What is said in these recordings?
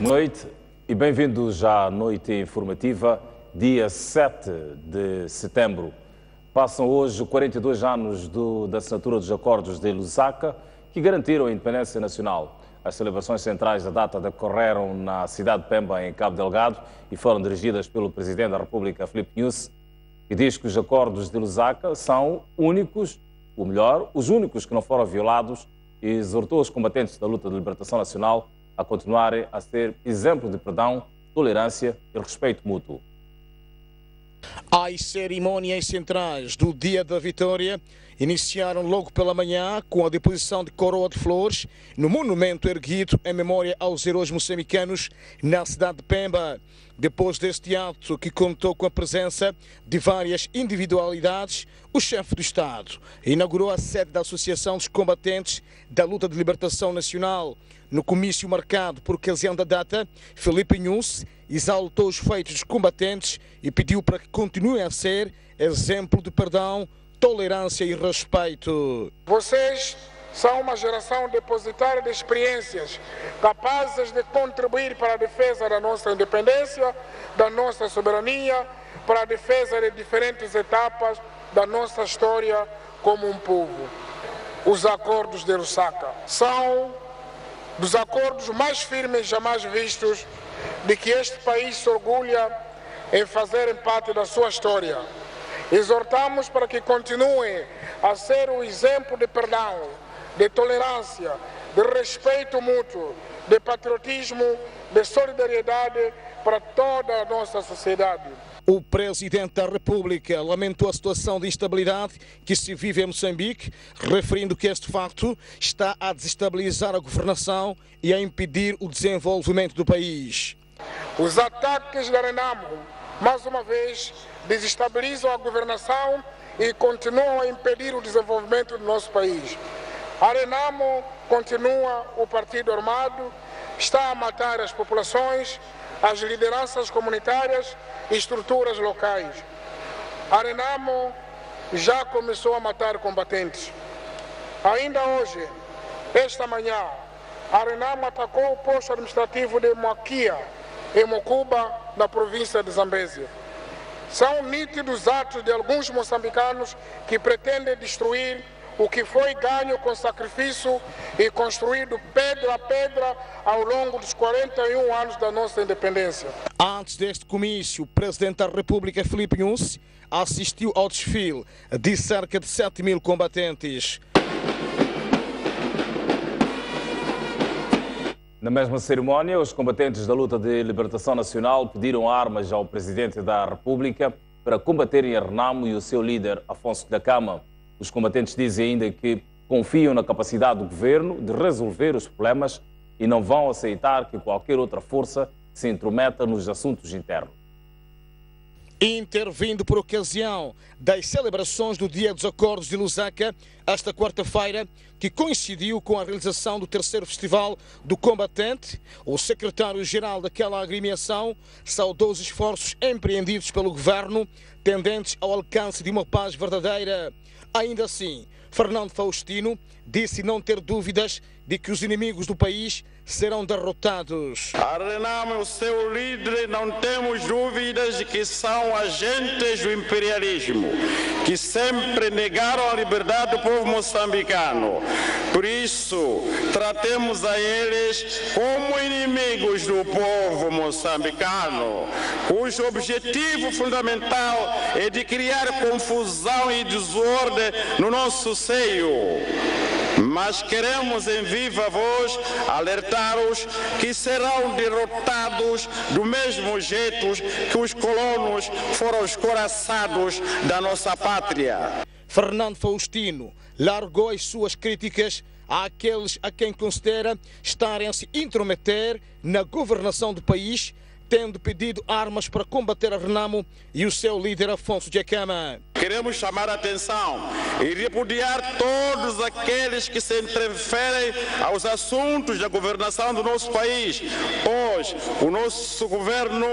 noite e bem-vindos à noite informativa, dia 7 de setembro. Passam hoje 42 anos do, da assinatura dos acordos de Lusaka, que garantiram a independência nacional. As celebrações centrais da data decorreram na cidade de Pemba, em Cabo Delgado, e foram dirigidas pelo Presidente da República, Filipe Nunes, que diz que os acordos de Lusaka são únicos, ou melhor, os únicos que não foram violados, e exortou os combatentes da luta de libertação nacional a continuarem a ser exemplo de perdão, tolerância e respeito mútuo. As cerimônias centrais do Dia da Vitória iniciaram logo pela manhã com a deposição de coroa de flores no monumento erguido em memória aos heróis moçambicanos na cidade de Pemba. Depois deste ato, que contou com a presença de várias individualidades, o chefe do Estado inaugurou a sede da Associação dos Combatentes da Luta de Libertação Nacional. No comício marcado por ocasião da data, Felipe Nunes exaltou os feitos dos combatentes e pediu para que continuem a ser exemplo de perdão, tolerância e respeito. Vocês são uma geração depositária de experiências capazes de contribuir para a defesa da nossa independência, da nossa soberania, para a defesa de diferentes etapas da nossa história como um povo. Os acordos de Lusaka são dos acordos mais firmes jamais vistos de que este país se orgulha em fazerem parte da sua história. Exortamos para que continuem a ser o exemplo de perdão, de tolerância, de respeito mútuo, de patriotismo, de solidariedade para toda a nossa sociedade. O Presidente da República lamentou a situação de instabilidade que se vive em Moçambique, referindo que este facto está a desestabilizar a governação e a impedir o desenvolvimento do país. Os ataques da Renamo, mais uma vez, desestabilizam a governação e continuam a impedir o desenvolvimento do nosso país. A Renamo continua o partido armado, está a matar as populações, as lideranças comunitárias e estruturas locais. A Renamo já começou a matar combatentes. Ainda hoje, esta manhã, a Renamo atacou o posto administrativo de Moaquia, em Mocuba, na província de Zambésia. São nítidos atos de alguns moçambicanos que pretendem destruir o que foi ganho com sacrifício e construído pedra a pedra ao longo dos 41 anos da nossa independência. Antes deste comício, o Presidente da República, Filipe Nunes, assistiu ao desfile de cerca de 7 mil combatentes. Na mesma cerimónia, os combatentes da luta de libertação nacional pediram armas ao Presidente da República para combaterem a Renamo e o seu líder, Afonso da Cama. Os combatentes dizem ainda que confiam na capacidade do governo de resolver os problemas e não vão aceitar que qualquer outra força se intrometa nos assuntos internos intervindo por ocasião das celebrações do Dia dos Acordos de Lusaka, esta quarta-feira, que coincidiu com a realização do terceiro Festival do Combatente, o secretário-geral daquela agremiação saudou os esforços empreendidos pelo governo tendentes ao alcance de uma paz verdadeira. Ainda assim, Fernando Faustino disse não ter dúvidas de que os inimigos do país serão derrotados. A Renamo o seu líder não temos dúvidas de que são agentes do imperialismo, que sempre negaram a liberdade do povo moçambicano. Por isso, tratemos a eles como inimigos do povo moçambicano, cujo objetivo fundamental é de criar confusão e desordem no nosso seio. Mas queremos em viva voz alertar-os que serão derrotados do mesmo jeito que os colonos foram escoraçados da nossa pátria. Fernando Faustino largou as suas críticas àqueles a quem considera estarem a se intrometer na governação do país, tendo pedido armas para combater a Renamo e o seu líder Afonso Jacama. Queremos chamar a atenção e repudiar todos aqueles que se interferem aos assuntos da governação do nosso país, pois o nosso governo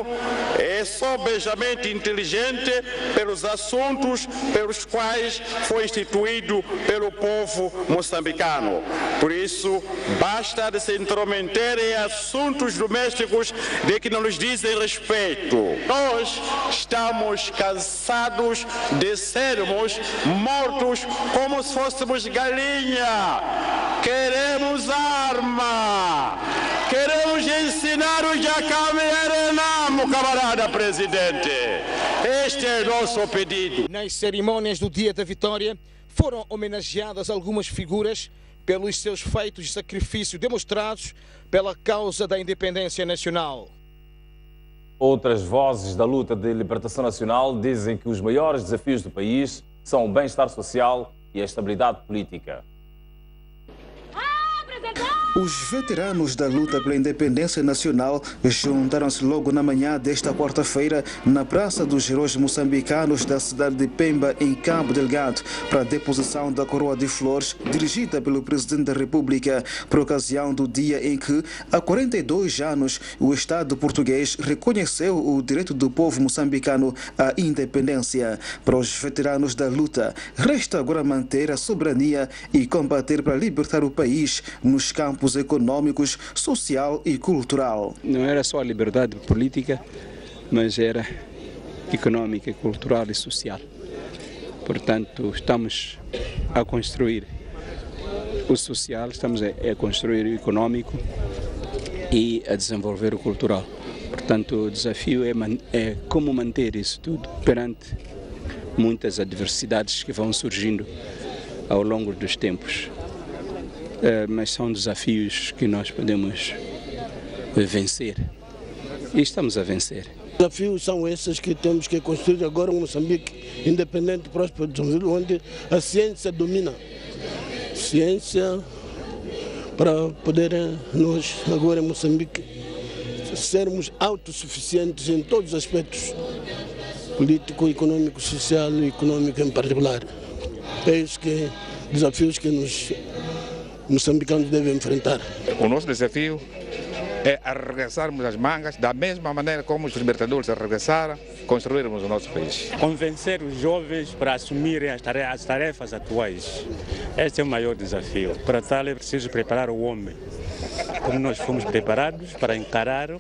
é sobejamente inteligente pelos assuntos pelos quais foi instituído pelo povo moçambicano. Por isso, basta de se intrometer em assuntos domésticos de que não lhes dizem respeito. Nós estamos cansados de sermos mortos como se fôssemos galinha. Queremos arma. Queremos ensinar o Jacame Arenamo, camarada presidente. Este é nosso pedido. Nas cerimônias do Dia da Vitória foram homenageadas algumas figuras pelos seus feitos de sacrifício demonstrados pela causa da independência nacional. Outras vozes da luta de libertação nacional dizem que os maiores desafios do país são o bem-estar social e a estabilidade política. Os veteranos da luta pela independência nacional juntaram-se logo na manhã desta quarta-feira na Praça dos Heróis Moçambicanos da cidade de Pemba, em Cabo Delgado, para a deposição da coroa de flores dirigida pelo Presidente da República, por ocasião do dia em que, há 42 anos, o Estado português reconheceu o direito do povo moçambicano à independência. Para os veteranos da luta, resta agora manter a soberania e combater para libertar o país nos campos econômicos, social e cultural. Não era só a liberdade política, mas era econômica, cultural e social. Portanto, estamos a construir o social, estamos a construir o econômico e a desenvolver o cultural. Portanto, o desafio é, é como manter isso tudo perante muitas adversidades que vão surgindo ao longo dos tempos. Eh, mas são desafios que nós podemos vencer e estamos a vencer. Desafios são esses que temos que construir agora um Moçambique independente, próspero, onde a ciência domina. Ciência para poder eh, nós agora em Moçambique sermos autossuficientes em todos os aspectos político, econômico, social e econômico em particular. É isso que desafios que nos moçambicanos devem enfrentar. O nosso desafio é arregaçarmos as mangas da mesma maneira como os libertadores arregaçaram, construirmos o nosso país. Convencer os jovens para assumirem as tarefas, as tarefas atuais. Este é o maior desafio. Para tal é preciso preparar o homem, como nós fomos preparados para encarar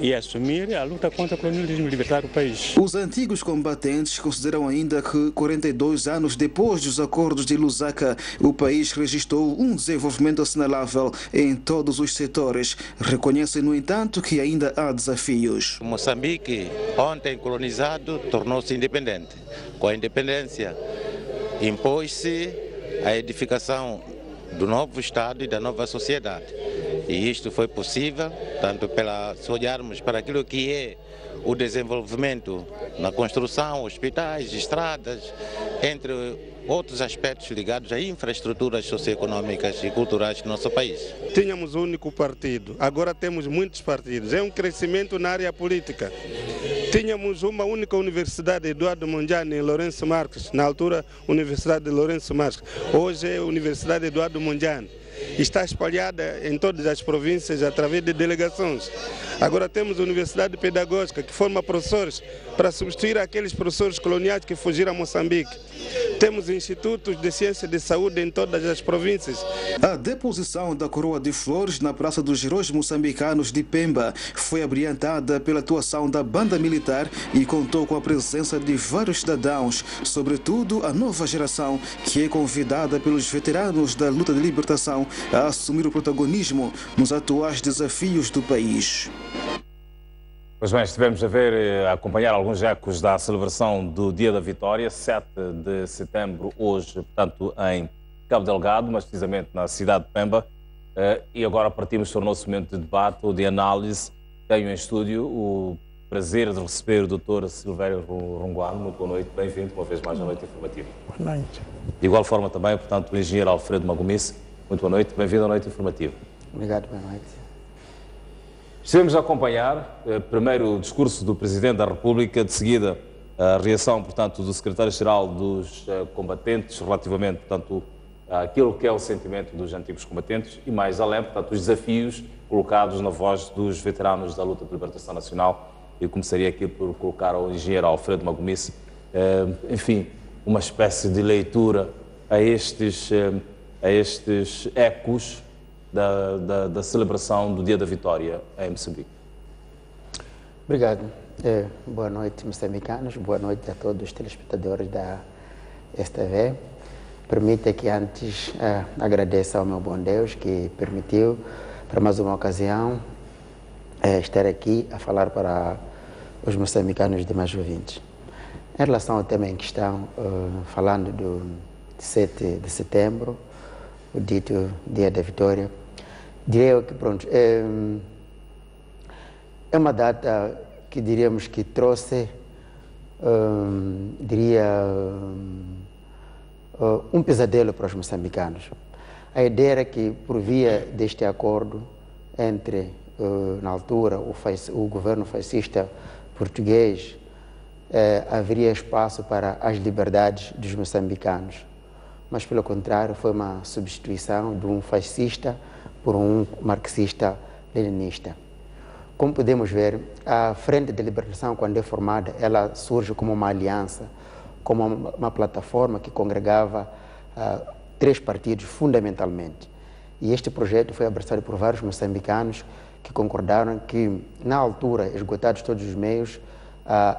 e assumir a luta contra o colonialismo e libertar o país. Os antigos combatentes consideram ainda que 42 anos depois dos acordos de Lusaka, o país registrou um desenvolvimento assinalável em todos os setores. Reconhecem, no entanto, que ainda há desafios. Moçambique, ontem colonizado, tornou-se independente. Com a independência, impôs-se a edificação do novo Estado e da nova sociedade. E isto foi possível, tanto pela, se olharmos para aquilo que é o desenvolvimento na construção, hospitais, estradas, entre outros aspectos ligados a infraestruturas socioeconômicas e culturais do nosso país. Tínhamos um único partido, agora temos muitos partidos. É um crescimento na área política. Tínhamos uma única universidade, Eduardo Mondlane, em Lourenço Marques, na altura Universidade de Lourenço Marques. Hoje é Universidade Eduardo Mondlane está espalhada em todas as províncias através de delegações. Agora temos a Universidade Pedagógica, que forma professores para substituir aqueles professores coloniais que fugiram a Moçambique. Temos institutos de ciência de saúde em todas as províncias. A deposição da coroa de flores na Praça dos Heróis Moçambicanos de Pemba foi abrilhantada pela atuação da banda militar e contou com a presença de vários cidadãos, sobretudo a nova geração, que é convidada pelos veteranos da luta de libertação a assumir o protagonismo nos atuais desafios do país. Pois bem, estivemos a ver, eh, a acompanhar alguns ecos da celebração do Dia da Vitória, 7 de setembro, hoje, portanto, em Cabo Delgado, mas precisamente na cidade de Pemba. Eh, e agora partimos para o nosso momento de debate ou de análise. Tenho em estúdio o prazer de receber o Dr. Silvério Ronguano. Muito boa noite, bem-vindo uma vez mais à Noite Informativa. Boa noite. De igual forma também, portanto, o engenheiro Alfredo Magomice. Muito boa noite, bem-vindo à Noite Informativa. Obrigado, boa noite. Estivemos a acompanhar, eh, primeiro o discurso do Presidente da República, de seguida a reação, portanto, do secretário-geral dos uh, combatentes relativamente, portanto, àquilo que é o sentimento dos antigos combatentes e, mais além, portanto, os desafios colocados na voz dos veteranos da luta de libertação nacional. Eu começaria aqui por colocar ao engenheiro Alfredo Magomice, uh, enfim, uma espécie de leitura a estes, a estes ecos da, da, da celebração do Dia da Vitória em Moçambique. Obrigado. É, boa noite, moçambicanos. Boa noite a todos os telespectadores da STV. Permita que antes uh, agradeça ao meu bom Deus que permitiu, para mais uma ocasião, uh, estar aqui a falar para os moçambicanos e demais ouvintes. Em relação ao tema em questão, uh, falando do 7 de setembro, o dito Dia da Vitória, diria que, pronto, é, é uma data que diríamos que trouxe, um, diria, um, um pesadelo para os moçambicanos. A ideia era que, por via deste acordo entre, uh, na altura, o, o, governo fascista português, uh, haveria espaço para as liberdades dos moçambicanos. Mas, pelo contrário, foi uma substituição de um fascista por um marxista-leninista. Como podemos ver, a Frente de Libertação, quando é formada, ela surge como uma aliança, como uma, plataforma que congregava uh, três partidos fundamentalmente. E este projeto foi abraçado por vários moçambicanos que concordaram que, na altura, esgotados todos os meios, uh,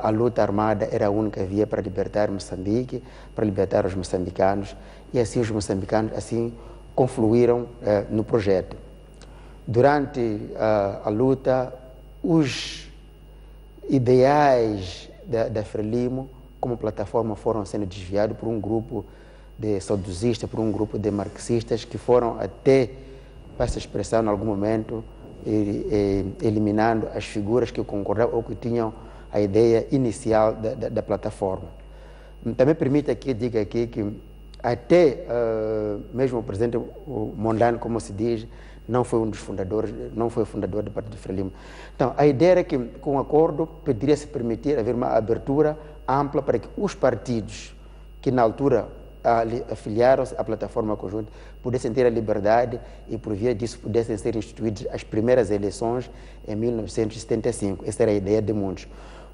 a luta armada era a única via para libertar Moçambique, para libertar os moçambicanos, e assim os moçambicanos assim confluíram uh, no projeto. Durante a luta, os ideais da, da Frelimo como plataforma foram sendo desviados por um grupo de saudosistas, por um grupo de marxistas que foram até, para essa expressão, em algum momento, eliminando as figuras que concordavam ou que tinham a ideia inicial da, da, da plataforma. Também permite aqui, diga aqui que até uh, mesmo o presidente Mondlane, como se diz, não foi um dos fundadores, não foi fundador do Partido Frelimo. Então, a ideia era que, com o acordo, poderia se permitir haver uma abertura ampla para que os partidos que, na altura, afiliaram-se à plataforma conjunta pudessem ter a liberdade e, por via disso, pudessem ser instituídas as primeiras eleições em 1975. Essa era a ideia de muitos.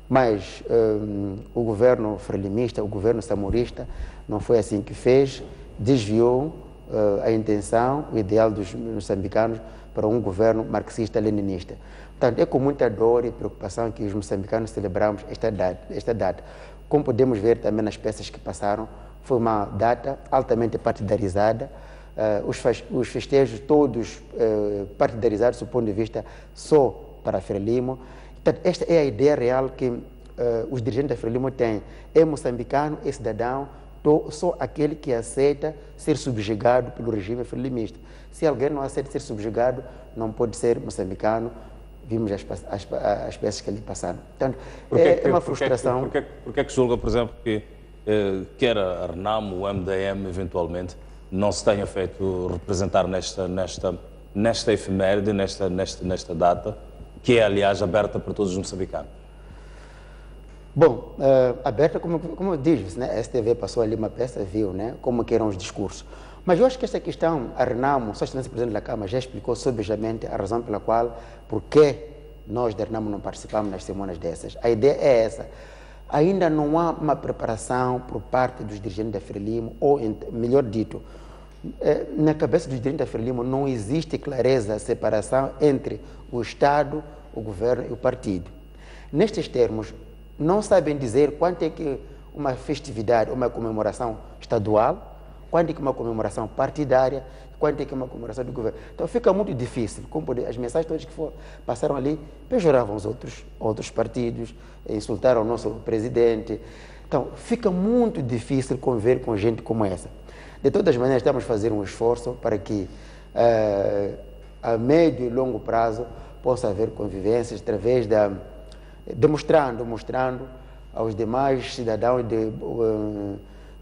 Mas um, o governo frelimista, o governo samurista, não foi assim que fez, desviou uh, a intenção, o ideal dos moçambicanos para um governo marxista-leninista. Portanto, é com muita dor e preocupação que os moçambicanos celebramos esta data, esta data. Como podemos ver também nas peças que passaram, foi uma data altamente partidarizada, uh, os, os, festejos todos uh, partidarizados do ponto de vista só para Frelimo. Portanto, esta é a ideia real que uh, os dirigentes da Frelimo têm. É moçambicano, é cidadão, só aquele que aceita ser subjugado pelo regime frelimista. Se alguém não aceita ser subjugado, não pode ser moçambicano. Vimos as, as, as peças que ali passaram. Portanto, é, é, uma frustração. Por que, que julga, por exemplo, que eh, quer a Renamo, o MDM, eventualmente, não se tenha feito representar nesta, nesta, nesta efeméride, nesta, nesta, nesta data, que é, aliás, aberta para todos os moçambicanos? Bom, uh, aberta, como, como diz, né? a STV passou ali uma peça, viu né? como que eram os discursos. Mas eu acho que esta questão, a Renamo, só excelência Presidente da Câmara, já explicou subejamente a razão pela qual, por que nós da Renamo não participamos nas semanas dessas. A ideia é essa. Ainda não há uma preparação por parte dos dirigentes da Frelimo, ou, melhor dito, eh, na cabeça dos dirigentes da Frelimo não existe clareza, separação entre o Estado, o governo e o partido. Nestes termos, não sabem dizer quanto é que uma festividade, uma comemoração estadual, quanto é que uma comemoração partidária, quanto é que uma comemoração do governo. Então fica muito difícil. Como as mensagens todas que for, passaram ali pejoravam os outros, outros partidos, insultaram o nosso presidente. Então fica muito difícil conviver com gente como essa. De todas as maneiras, estamos a fazer um esforço para que uh, a médio e longo prazo possa haver convivências através da demonstrando, mostrando aos demais cidadãos de, eh,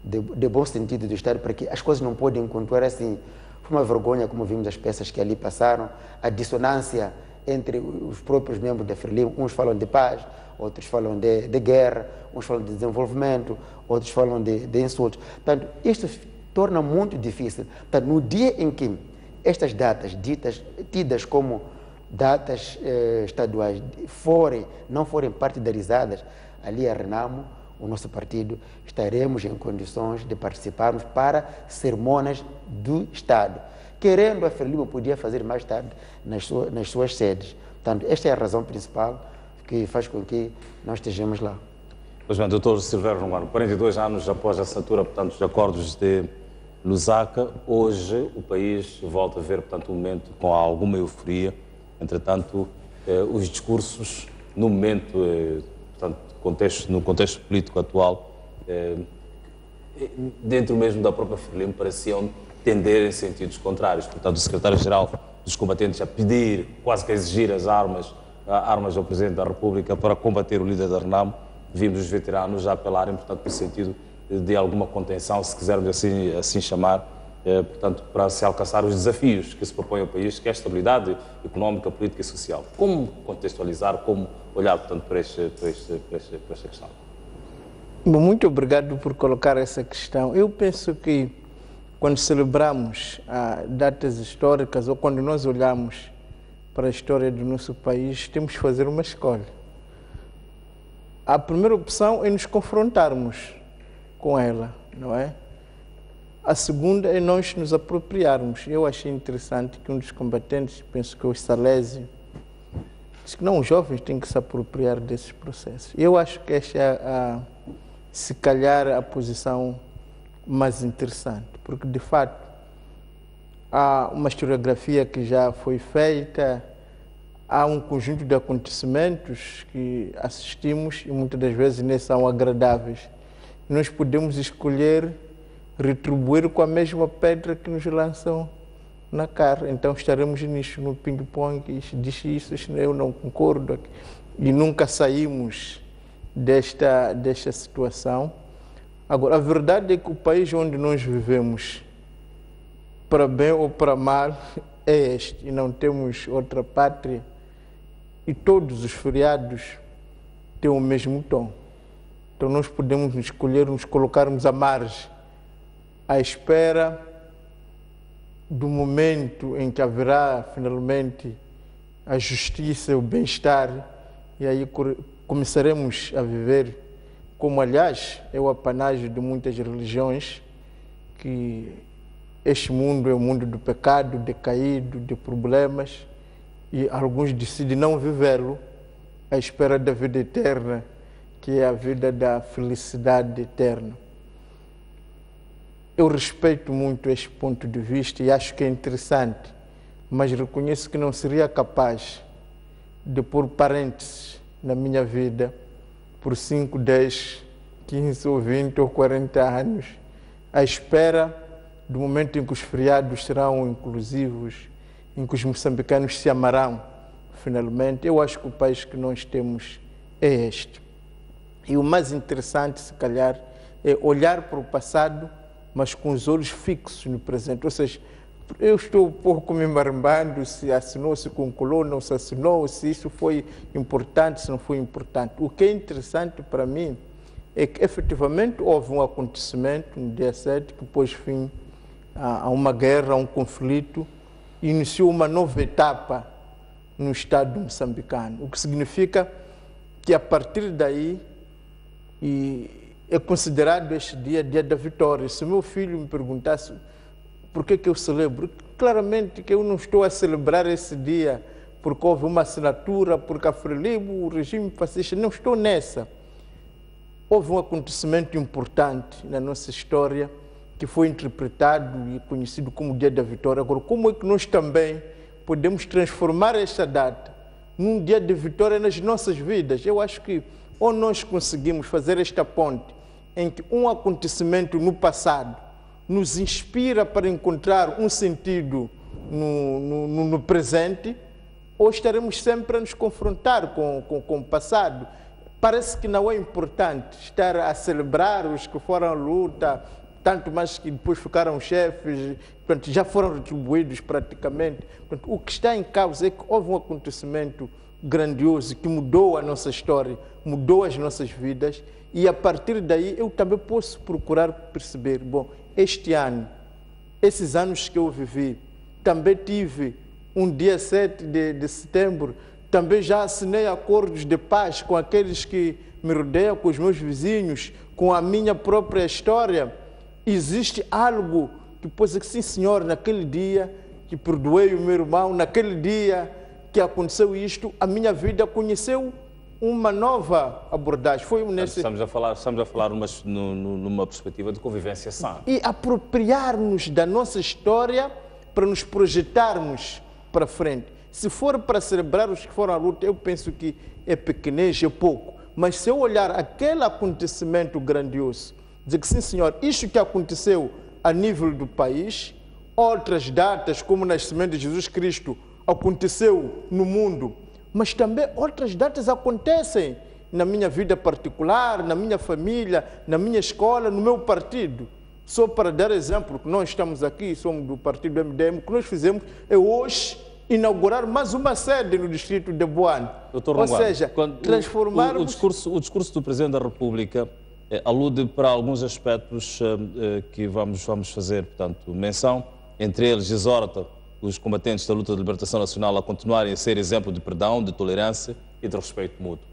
de, de, bom sentido do Estado para que as coisas não podem continuar assim. Foi uma vergonha, como vimos as peças que ali passaram, a dissonância entre os próprios membros da Frelimo. Uns falam de paz, outros falam de, de guerra, uns falam de desenvolvimento, outros falam de, de insultos. Portanto, isto torna muito difícil. Portanto, no dia em que estas datas ditas, tidas como datas eh, estaduais forem, não forem partidarizadas, ali a Renamo, o nosso partido, estaremos em condições de participarmos para sermonas do Estado. Querendo, a Frelimo podia fazer mais tarde nas, suas, nas suas sedes. Portanto, esta é a razão principal que faz com que nós estejamos lá. Pois bem, doutor Silvério Romano, 42 anos após a assinatura, portanto, dos acordos de Lusaka, hoje o país volta a ver, portanto, um momento com alguma euforia. Entretanto, eh, os discursos, no momento, eh, portanto, contexto, no contexto político atual, eh, dentro mesmo da própria Frelimo, pareciam tender em sentidos contrários. Portanto, o secretário-geral dos combatentes a pedir, quase que a exigir as armas, armas ao Presidente da República para combater o líder da RENAM. Vimos os veteranos a apelarem, portanto, no sentido de alguma contenção, se quisermos assim, assim chamar, portanto, para se alcançar os desafios que se propõe ao país, que é a estabilidade económica, política e social. Como contextualizar, como olhar, portanto, para, este, para, este, para, este, para esta questão? Muito obrigado por colocar essa questão. Eu penso que quando celebramos ah, datas históricas ou quando nós olhamos para a história do nosso país, temos que fazer uma escolha. A primeira opção é nos confrontarmos com ela, não é? A segunda é nós nos apropriarmos. Eu achei interessante que um dos combatentes, penso que é o Salésio, disse que não, os jovens têm que se apropriar desses processos. Eu acho que esta é, a, se calhar, a posição mais interessante, porque de fato há uma historiografia que já foi feita, há um conjunto de acontecimentos que assistimos e muitas das vezes nem são agradáveis nós podemos escolher retribuir com a mesma pedra que nos lançam na cara. Então estaremos nisso, no ping-pong, diz isso, eu não concordo. E nunca saímos desta, desta situação. Agora, a verdade é que o país onde nós vivemos, para bem ou para mal, é este. E não temos outra pátria. E todos os feriados têm o mesmo tom. Então nós podemos escolher nos colocarmos à margem, à espera do momento em que haverá finalmente a justiça, o bem-estar, e aí começaremos a viver como, aliás, é o apanágio de muitas religiões, que este mundo é o um mundo do pecado, decaído, de problemas, e alguns decidem não vivê-lo à espera da vida eterna que é a vida da felicidade eterna. Eu respeito muito este ponto de vista e acho que é interessante, mas reconheço que não seria capaz de pôr parênteses na minha vida por 5, 10, 15 ou 20 ou 40 anos, à espera do momento em que os feriados serão inclusivos, em que os moçambicanos se amarão finalmente. Eu acho que o país que nós temos é este. E o mais interessante, se calhar, é olhar para o passado, mas com os olhos fixos no presente. Ou seja, eu estou um pouco me marambando se assinou, se concluiu, não se assinou, se isso foi importante, se não foi importante. O que é interessante para mim é que efetivamente houve um acontecimento no dia 7 que pôs fim a uma guerra, a um conflito, e iniciou uma nova etapa no Estado moçambicano, o que significa que a partir daí e é considerado este dia dia da vitória. Se meu filho me perguntasse por que, que eu celebro, claramente que eu não estou a celebrar esse dia porque houve uma assinatura, porque a Frelibo, o regime fascista, não estou nessa. Houve um acontecimento importante na nossa história que foi interpretado e conhecido como Dia da Vitória. Agora, como é que nós também podemos transformar esta data num dia de vitória nas nossas vidas? Eu acho que ou nós conseguimos fazer esta ponte em que um acontecimento no passado nos inspira para encontrar um sentido no, no, no presente, ou estaremos sempre a nos confrontar com, com, com o passado. Parece que não é importante estar a celebrar os que foram à luta, tanto mais que depois ficaram chefes, portanto, já foram retribuídos praticamente. Portanto, o que está em causa é que houve um acontecimento grandioso que mudou a nossa história, mudou as nossas vidas, e a partir daí eu também posso procurar perceber, bom, este ano, esses anos que eu vivi, também tive um dia 7 de, de setembro, também já assinei acordos de paz com aqueles que me rodeiam, com os meus vizinhos, com a minha própria história. Existe algo que que sim, senhor, naquele dia que perdoei o meu irmão, naquele dia que aconteceu isto, a minha vida conheceu uma nova abordagem. Foi nesse... Estamos a falar, estamos a falar numa, numa perspectiva de convivência sã. E apropriar-nos da nossa história para nos projetarmos para frente. Se for para celebrar os que foram à luta, eu penso que é pequenez, é pouco. Mas se eu olhar aquele acontecimento grandioso, dizer que sim, senhor, isto que aconteceu a nível do país, outras datas, como o nascimento de Jesus Cristo, aconteceu no mundo, mas também outras datas acontecem na minha vida particular, na minha família, na minha escola, no meu partido. Só para dar exemplo, que nós estamos aqui, somos do partido MDM, o que nós fizemos é hoje inaugurar mais uma sede no distrito de Boane. Doutor Ou seja, transformar o, o, discurso, o discurso do Presidente da República eh, alude para alguns aspectos eh, eh, que vamos, vamos fazer, portanto, menção. Entre eles, exorta os combatentes da luta de libertação nacional a continuarem a ser exemplo de perdão, de tolerância e de respeito mútuo.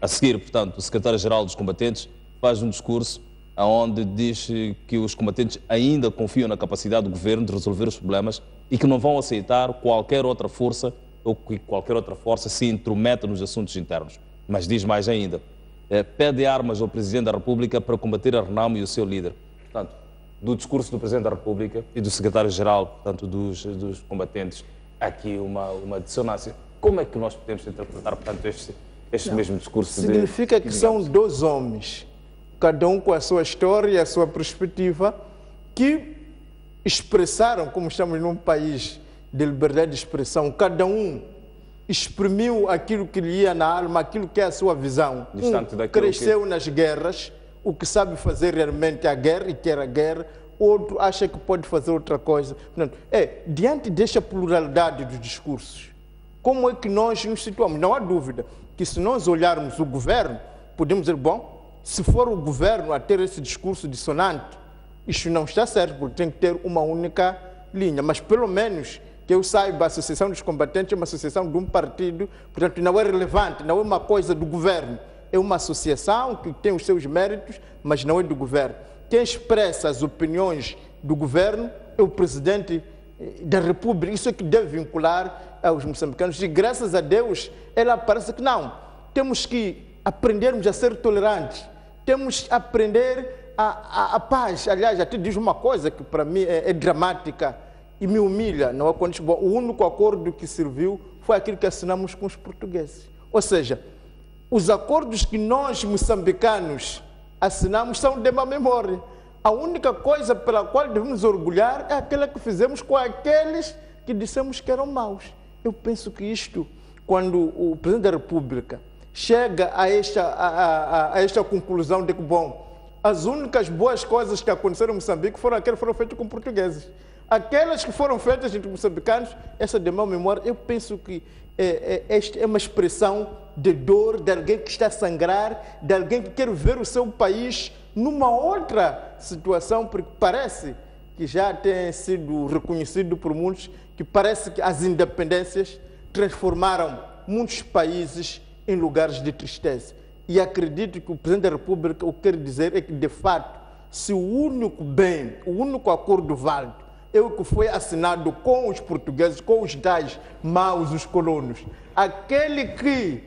A seguir, portanto, o secretário-geral dos combatentes faz um discurso onde diz que os combatentes ainda confiam na capacidade do governo de resolver os problemas e que não vão aceitar qualquer outra força ou que qualquer outra força se intrometa nos assuntos internos. Mas diz mais ainda, eh, pede armas ao Presidente da República para combater a Renamo e o seu líder. Portanto, do discurso do Presidente da República e do Secretário-Geral, portanto, dos, dos combatentes, aqui uma, uma dissonância. Como é que nós podemos interpretar, portanto, este, este Não, mesmo discurso? Significa de, que são dois homens, cada um com a sua história e a sua perspectiva, que expressaram, como estamos num país de liberdade de expressão, cada um exprimiu aquilo que lhe ia na alma, aquilo que é a sua visão. Distante um cresceu que... nas guerras, o que sabe fazer realmente a guerra e quer a guerra, outro acha que pode fazer outra coisa. Portanto, é, diante desta pluralidade dos discursos, como é que nós nos situamos? Não há dúvida que se nós olharmos o governo, podemos dizer, bom, se for o governo a ter esse discurso dissonante, isto não está certo, porque tem que ter uma única linha. Mas pelo menos que eu saiba, a Associação dos Combatentes é uma associação de um partido, portanto não é relevante, não é uma coisa do governo é uma associação que tem os seus méritos, mas não é do governo. Quem expressa as opiniões do governo é o presidente eh, da República. Isso é que deve vincular aos moçambicanos. E graças a Deus, ela parece que não. Temos que aprendermos a ser tolerantes. Temos que aprender a, a, a paz. Aliás, até diz uma coisa que para mim é, é dramática e me humilha. Não é o único acordo que serviu foi aquele que assinamos com os portugueses. Ou seja, os acordos que nós, moçambicanos, assinamos são de uma memória. A única coisa pela qual devemos orgulhar é aquela que fizemos com aqueles que dissemos que eram maus. Eu penso que isto, quando o Presidente da República chega a esta, a, a, a esta conclusão de que, bom, as únicas boas coisas que aconteceram em Moçambique foram aquelas que foram feitas com portugueses. Aquelas que foram feitas entre moçambicanos, essa de má memória, eu penso que é, é, é uma expressão de dor de alguém que está a sangrar, de alguém que quer ver o seu país numa outra situação, porque parece que já tem sido reconhecido por muitos, que parece que as independências transformaram muitos países em lugares de tristeza. E acredito que o Presidente da República o que quer dizer é que, de fato, se o único bem, o único acordo válido é o que foi assinado com os portugueses, com os tais maus, os colonos. Aquele que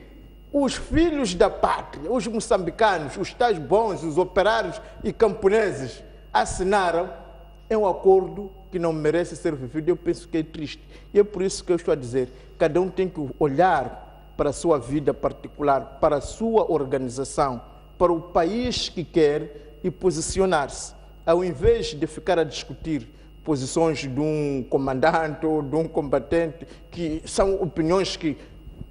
os filhos da pátria, os moçambicanos, os tais bons, os operários e camponeses assinaram, é um acordo que não merece ser vivido. Eu penso que é triste. E é por isso que eu estou a dizer: cada um tem que olhar para a sua vida particular, para a sua organização, para o país que quer e posicionar-se. Ao invés de ficar a discutir posições de um comandante ou de um combatente, que são opiniões que,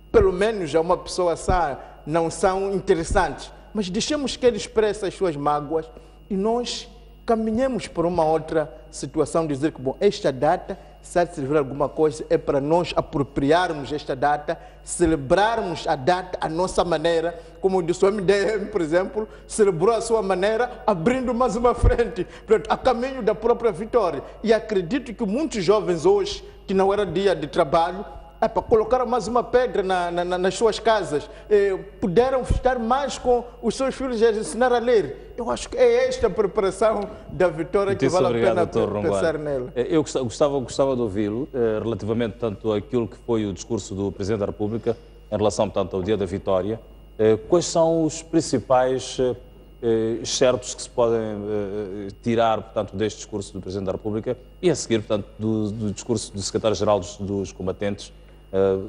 pelo menos a uma pessoa sã, não são interessantes. Mas deixemos que ele expresse as suas mágoas e nós caminhemos para uma outra situação, dizer que, bom, esta data, se servir alguma coisa, é para nós apropriarmos esta data, celebrarmos a data à nossa maneira, como disse o MDM, por exemplo, celebrou a sua maneira, abrindo mais uma frente, a caminho da própria vitória. E acredito que muitos jovens hoje, que não era dia de trabalho, é para colocar mais uma pedra na, na, nas suas casas, eh, puderam estar mais com os seus filhos a ensinar a ler. Eu acho que é esta a preparação da vitória Muito que vale obrigado, a pena pensar nela. Eh, Eu gostava, gostava, de ouvi-lo eh, relativamente tanto àquilo que foi o discurso do Presidente da República em relação portanto, ao Dia da Vitória. Eh, Quais são os principais eh, eh, excertos que se podem tirar portanto, deste discurso do Presidente da República e a seguir portanto, do, do discurso do Secretário-Geral dos, dos Combatentes,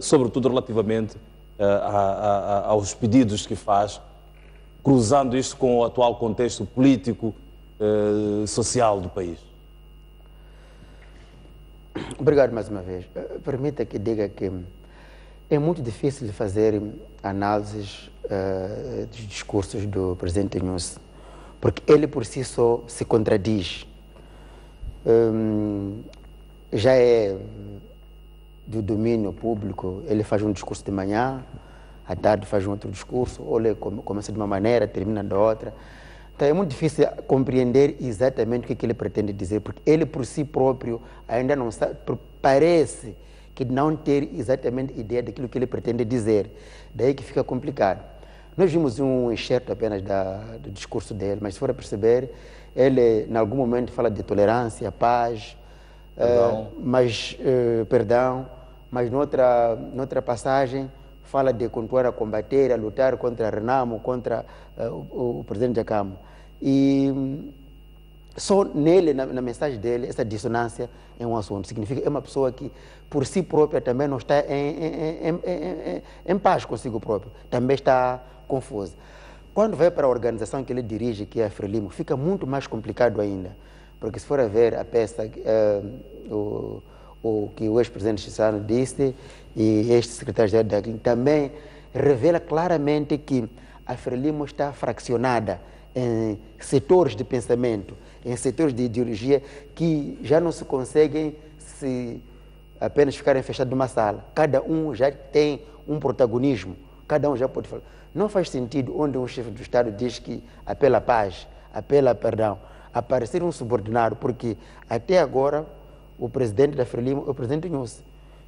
sobretudo relativamente eh, aos pedidos que faz cruzando isto com o atual contexto político, eh, social do país? Obrigado mais uma vez. Eh, Permita que diga que é muito difícil fazer análises eh, dos discursos do presidente Nunes, porque ele por si só se contradiz. Hum, já é do domínio público, ele faz um discurso de manhã, à tarde faz um outro discurso, ou ele come- começa de uma maneira, termina da outra. Então é muito difícil compreender exatamente o que, ele pretende dizer, porque ele por si próprio ainda não sabe, parece que não ter exatamente ideia daquilo que ele pretende dizer. Daí que fica complicado. Nós vimos um excerto apenas da, do discurso dele, mas se for a perceber, ele em algum momento fala de tolerância, paz, Perdão. eh, mas eh, perdão, mas noutra, noutra passagem fala de continuar a combater, a lutar contra Renamo, contra eh, o, o presidente Câmara. E hum, só nele, na, na mensagem dele, essa dissonância é um assunto. Significa que é uma pessoa que, por si própria, também não está em, em, em, em, paz consigo próprio. Também está confusa. Quando vai para a organização que ele dirige, que é a Frelimo, fica muito mais complicado ainda. Porque se for a ver a peça, eh, o, o que o ex-presidente Chissano disse e este secretário-geral da também revela claramente que a Frelimo está fraccionada em setores de pensamento, em setores de ideologia que já não se conseguem se apenas ficarem fechados numa sala. Cada um já tem um protagonismo, cada um já pode falar. Não faz sentido onde um chefe do Estado diz que apela à paz, apela a perdão, aparecer um subordinado, porque até agora o presidente da Frelimo é o presidente Nunes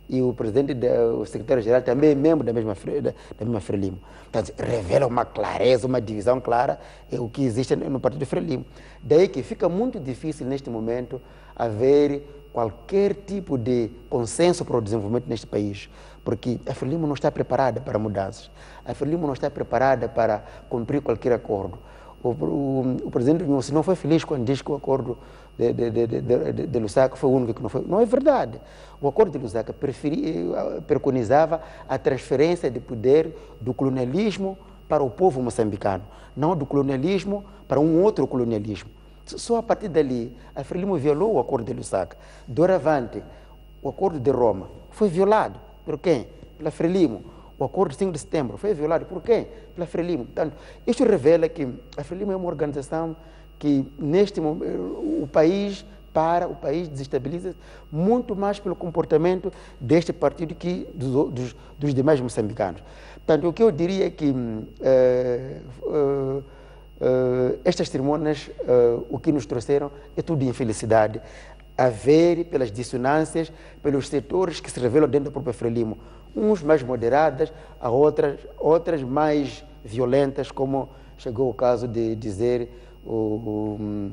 e o presidente, da, o secretário-geral também é membro da mesma, da, da mesma Frelimo. Portanto, revela uma clareza, uma divisão clara, é o que existe no partido Frelimo. Daí que fica muito difícil neste momento haver qualquer tipo de consenso para o desenvolvimento neste país, porque a Frelimo não está preparada para mudanças, a Frelimo não está preparada para cumprir qualquer acordo. O, o, o presidente Nunes não foi feliz quando diz que o acordo de, de, de, de, Lusaka foi o único que não foi. Não é verdade. O acordo de Lusaka preferi, eh, preconizava a transferência de poder do colonialismo para o povo moçambicano, não do colonialismo para um outro colonialismo. Só a partir dali, a Frelimo violou o acordo de Lusaka. Doravante, o acordo de Roma foi violado por quem? Pela Frelimo. O acordo de 5 de setembro foi violado por quem? Pela Frelimo. Portanto, isto revela que a Frelimo é uma organização que, neste momento, o país para, o país desestabiliza muito mais pelo comportamento deste partido que dos, dos, dos demais moçambicanos. Portanto, o que eu diria é que eh, eh, eh, estas cerimônias, o que nos trouxeram é tudo infelicidade. A ver pelas dissonâncias, pelos setores que se revelam dentro da própria Frelimo. Uns mais moderadas, a outras, outras mais violentas, como chegou o caso de dizer o,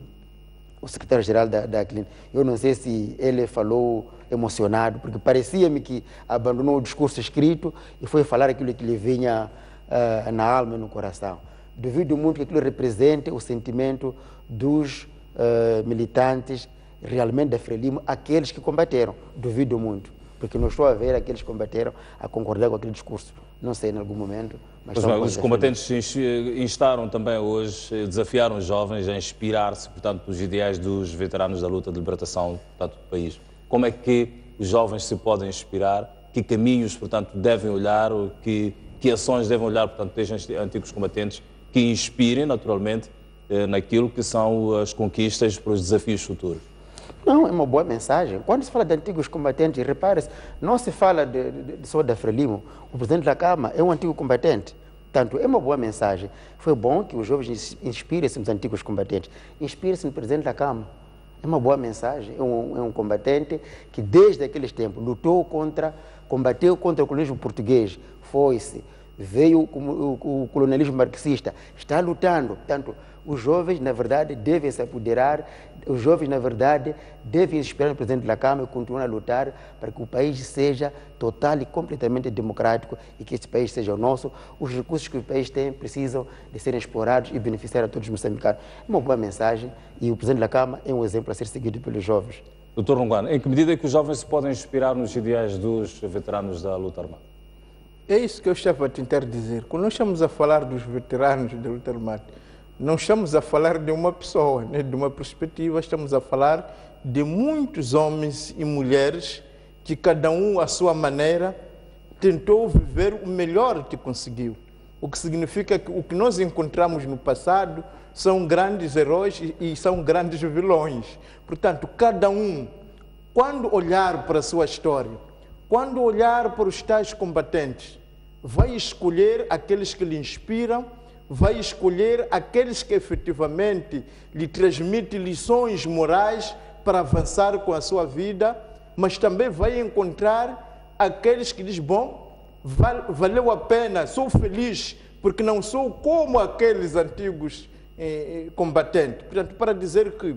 o, secretário-geral da, da clínica. Eu não sei se ele falou emocionado, porque parecia-me que abandonou o discurso escrito e foi falar aquilo que lhe vinha ah, na alma e no coração. Duvido muito que aquilo represente o sentimento dos ah, militantes realmente da Frelimo, aqueles que combateram. Duvido muito, porque não estou a ver aqueles que combateram a concordar com aquele discurso. Não sei, em algum momento. Mas Pois bem, os combatentes ins- instaram também hoje, eh, desafiaram os jovens a inspirar-se, portanto, nos ideais dos veteranos da luta de libertação portanto, do país. Como é que os jovens se podem inspirar? Que caminhos, portanto, devem olhar? Que, que ações devem olhar, portanto, desde os antigos combatentes que inspirem, naturalmente, eh, naquilo que são as conquistas para os desafios futuros. Não, é uma boa mensagem. Quando se fala de antigos combatentes, repare-se, não se fala de, de, de só da Frelimo. O presidente da Câmara é um antigo combatente. Portanto, é uma boa mensagem. Foi bom que os jovens inspirem-se nos antigos combatentes. Inspirem-se no presidente da Câmara. É uma boa mensagem. É um, é um combatente que, desde aqueles tempos, lutou contra, combateu contra o colonialismo português, foi-se, veio o, o, o colonialismo marxista, está lutando. Portanto, os jovens, na verdade, devem se apoderar, os jovens, na verdade, devem esperar o presidente da Câmara e continuar a lutar para que o país seja total e completamente democrático e que este país seja o nosso. Os recursos que o país tem precisam de serem explorados e beneficiar a todos os moçambicanos. É uma boa mensagem e o presidente da Câmara é um exemplo a ser seguido pelos jovens. Doutor Longuano, em que medida é que os jovens se podem inspirar nos ideais dos veteranos da luta armada? É isso que eu estava a tentar dizer. Quando nós estamos a falar dos veteranos da luta armada, não estamos a falar de uma pessoa, né, de uma perspectiva, estamos a falar de muitos homens e mulheres que cada um à sua maneira tentou viver o melhor que conseguiu. O que significa que o que nós encontramos no passado são grandes heróis e são grandes vilões. Portanto, cada um, quando olhar para a sua história, quando olhar para os tais combatentes, vai escolher aqueles que lhe inspiram vai escolher aqueles que efetivamente lhe transmitem lições morais para avançar com a sua vida, mas também vai encontrar aqueles que diz bom, valeu a pena, sou feliz porque não sou como aqueles antigos eh, eh, combatentes. Portanto, para dizer que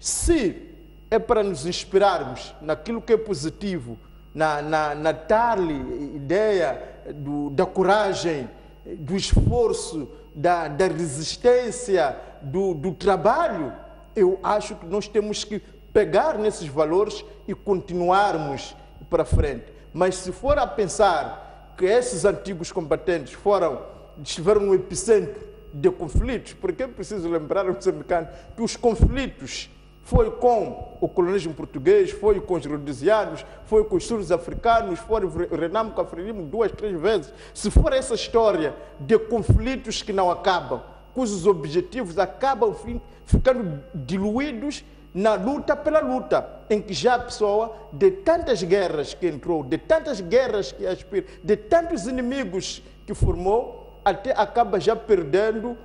se é para nos inspirarmos naquilo que é positivo, na, na, na tal ideia do, da coragem, do esforço, da, da resistência, do, do trabalho, eu acho que nós temos que pegar nesses valores e continuarmos para frente. Mas se for a pensar que esses antigos combatentes foram, estiveram no epicentro de conflitos, porque é preciso lembrar aos moçambicanos que os conflitos foi com o colonialismo português, foi com os rhodesianos, foi com os sul africanos, foi o Renamo Cafrelimo duas, três vezes. Se for essa história de conflitos que não acabam, cujos objetivos acabam ficando diluídos na luta pela luta, em que já a pessoa, de tantas guerras que entrou, de tantas guerras que aspira, de tantos inimigos que formou, até acaba já perdendo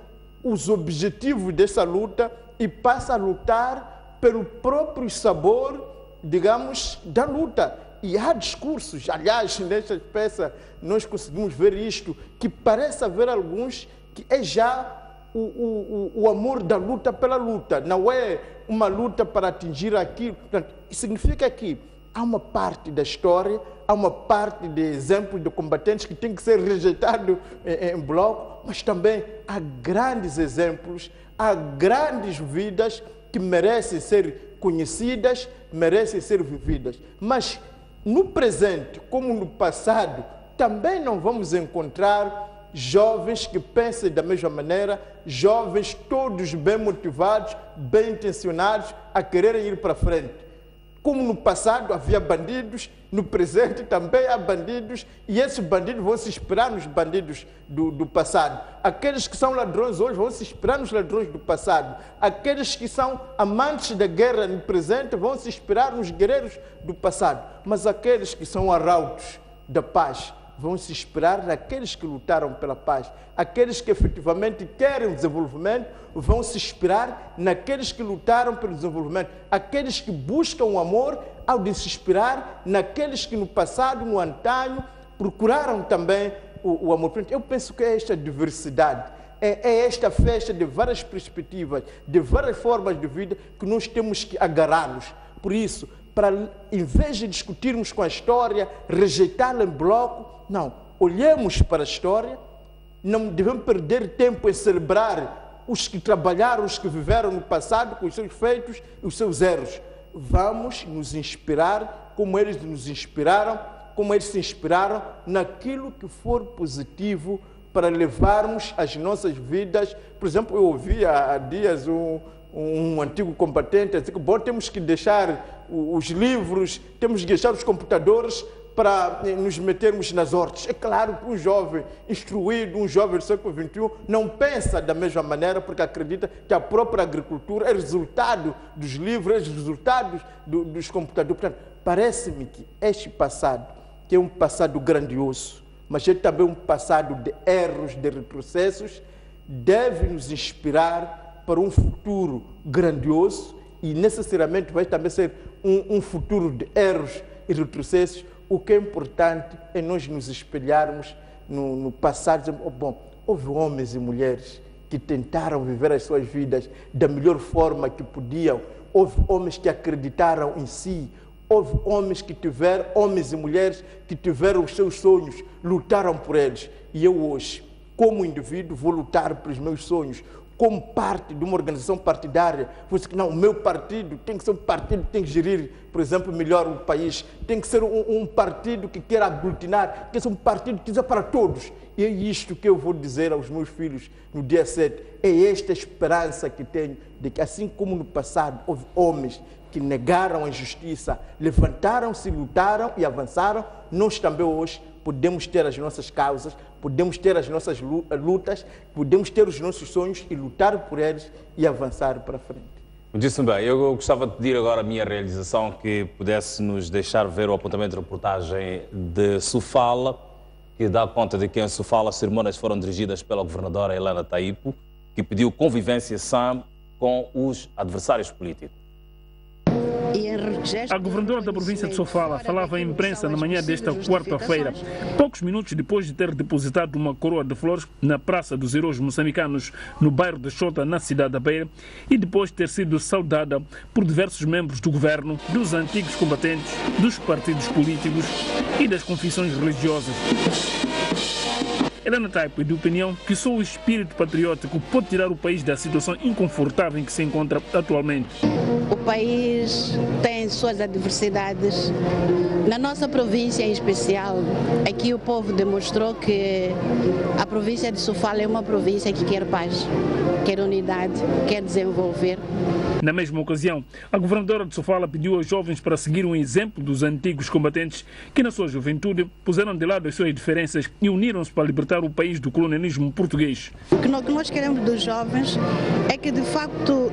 os objetivos dessa luta e passa a lutar pelo próprio sabor, digamos, da luta. E há discursos, aliás, nesta peça nós conseguimos ver isto, que parece haver alguns que é já o, o, o amor da luta pela luta, não é uma luta para atingir aquilo. Portanto, significa que há uma parte da história, há uma parte de exemplos de combatentes que tem que ser rejeitado em, em bloco, mas também há grandes exemplos, há grandes vidas que merecem ser conhecidas, merecem ser vividas. Mas no presente, como no passado, também não vamos encontrar jovens que pensem da mesma maneira, jovens todos bem motivados, bem intencionados a quererem ir para frente. Como no passado havia bandidos, no presente também há bandidos, e esses bandidos vão se inspirar nos bandidos do, do passado. Aqueles que são ladrões hoje vão se inspirar nos ladrões do passado. Aqueles que são amantes da guerra no presente vão se inspirar nos guerreiros do passado. Mas aqueles que são arautos da paz vão se inspirar naqueles que lutaram pela paz. Aqueles que efetivamente querem o desenvolvimento vão se inspirar naqueles que lutaram pelo desenvolvimento. Aqueles que buscam o amor ao de se inspirar naqueles que no passado, no antanho, procuraram também o, o amor. Eu penso que é esta diversidade, é, é esta festa de várias perspectivas, de várias formas de vida que nós temos que agarrar-nos. Por isso, para em vez de discutirmos com a história, rejeitá-la em bloco, não. Olhemos para a história, não devemos perder tempo em celebrar os que trabalharam, os que viveram no passado com os seus feitos e os seus erros. Vamos nos inspirar como eles nos inspiraram, como eles se inspiraram naquilo que for positivo para levarmos as nossas vidas. Por exemplo, eu ouvi há dias um, um antigo combatente dizer que bom, temos que deixar os livros, temos que deixar os computadores para eh, nos metermos nas hortas. É claro que um jovem instruído, um jovem do século XXI, não pensa da mesma maneira porque acredita que a própria agricultura é resultado dos livros, é resultado do, dos computadores. Portanto, parece-me que este passado, que é um passado grandioso, mas é também um passado de erros, de retrocessos, deve nos inspirar para um futuro grandioso e necessariamente vai também ser um, um futuro de erros e retrocessos. O que é importante é nós nos espelharmos no, no passado. Oh, bom, houve homens e mulheres que tentaram viver as suas vidas da melhor forma que podiam. Houve homens que acreditaram em si. Houve homens que tiveram, homens e mulheres que tiveram os seus sonhos, lutaram por eles. E eu hoje, como indivíduo, vou lutar pelos meus sonhos. Como parte de uma organização partidária, por que não, o meu partido tem que ser um partido que tem que gerir, por exemplo, melhor o país, tem que ser um, um partido que queira aglutinar, que ser um partido que seja para todos. E é isto que eu vou dizer aos meus filhos no dia 7. É esta esperança que tenho de que, assim como no passado houve homens que negaram a injustiça, levantaram-se, lutaram e avançaram, nós também hoje podemos ter as nossas causas, podemos ter as nossas lutas, podemos ter os nossos sonhos e lutar por eles e avançar para frente. Disse bem, eu gostava de pedir agora a minha realização que pudesse nos deixar ver o apontamento de reportagem de Sofala, que dá conta de que em Sofala as cerimônias foram dirigidas pela governadora Helena Taipo, que pediu convivência sã com os adversários políticos. A governadora da província de Sofala falava à imprensa na manhã desta quarta-feira, poucos minutos depois de ter depositado uma coroa de flores na Praça dos Heróis Moçambicanos, no bairro de Chota, na cidade da Beira, e depois de ter sido saudada por diversos membros do governo, dos antigos combatentes, dos partidos políticos e das confissões religiosas. Helena Taipo é de opinião que só o espírito patriótico pode tirar o país da situação inconfortável em que se encontra atualmente. O país tem suas adversidades. Na nossa província em especial, aqui o povo demonstrou que a província de Sofala é uma província que quer paz, quer unidade, quer desenvolver. Na mesma ocasião, a governadora de Sofala pediu aos jovens para seguir um exemplo dos antigos combatentes que, na sua juventude, puseram de lado as suas diferenças e uniram-se para libertar o país do colonialismo português. O que nós queremos dos jovens é que, de facto,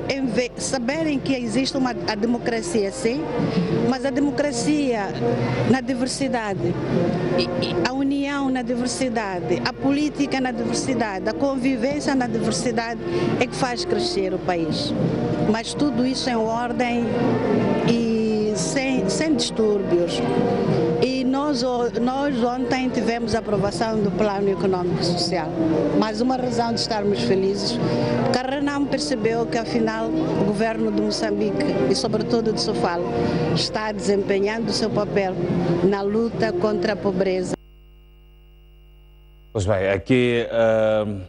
saberem que existe uma a democracia, sim, mas a democracia na diversidade, a união na diversidade, a política na diversidade, a convivência na diversidade é que faz crescer o país. Mas tudo isso em ordem e sem, sem distúrbios. E nós, nós ontem tivemos a aprovação do Plano Econômico Social. Mais uma razão de estarmos felizes, porque a Renam percebeu que, afinal, o governo de Moçambique e, sobretudo, de Sofala, está desempenhando o seu papel na luta contra a pobreza. Pois bem, aqui uh,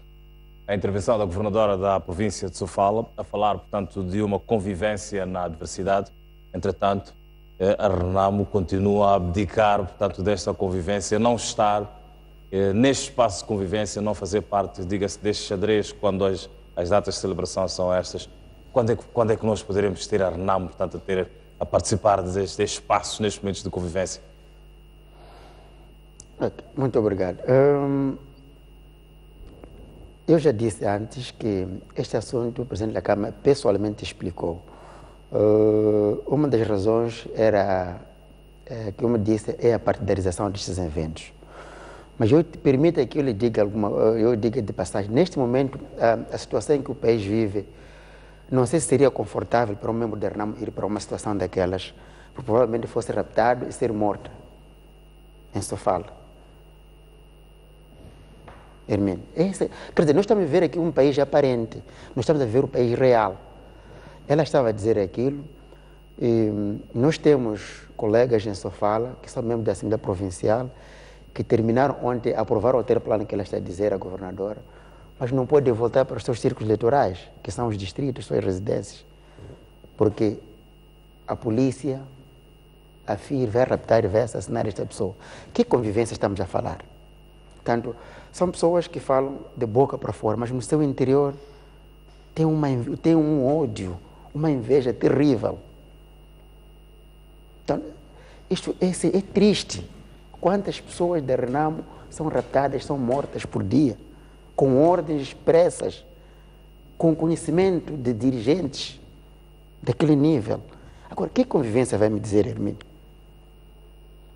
a intervenção da governadora da província de Sofala, a falar, portanto, de uma convivência na adversidade. Entretanto, eh, a Renamo continua a abdicar, portanto, desta convivência, não estar eh, neste espaço de convivência, não fazer parte, diga-se, deste xadrez, quando as, as datas de celebração são estas. Quando é, que, quando é que nós poderemos ter a Renamo, portanto, a, ter, a participar deste, deste espaço, nestes momentos de convivência? Muito obrigado. Hum, eu já disse antes que este assunto o Presidente da Câmara pessoalmente explicou. Uh, uma das razões era, é, que me disse, é a partidarização destes eventos. Mas eu permita que eu lhe diga alguma, eu diga de passagem, neste momento, a, a situação em que o país vive, não sei se seria confortável para um membro da RNAM ir para uma situação daquelas, provavelmente fosse raptado e ser morto em Sofala. Hermínio, esse, quer dizer, nós estamos a ver aqui um país aparente, nós estamos a ver o país real. Ela estava a dizer aquilo. E nós temos colegas em Sofala, que são membros da Assembleia Provincial, que terminaram ontem, aprovaram o ter plano que ela está a dizer, a governadora, mas não podem voltar para os seus círculos eleitorais, que são os distritos, suas residências, porque a polícia, a FIR, vai raptar e vai assassinar esta pessoa. Que convivência estamos a falar? Portanto, são pessoas que falam de boca para fora, mas no seu interior tem, uma, tem um ódio uma inveja terrível. Então, isto é, é triste Quantas pessoas de Renamo são raptadas, são mortas por dia, com ordens expressas, com conhecimento de dirigentes daquele nível. Agora, que convivência vai me dizer, Hermínio?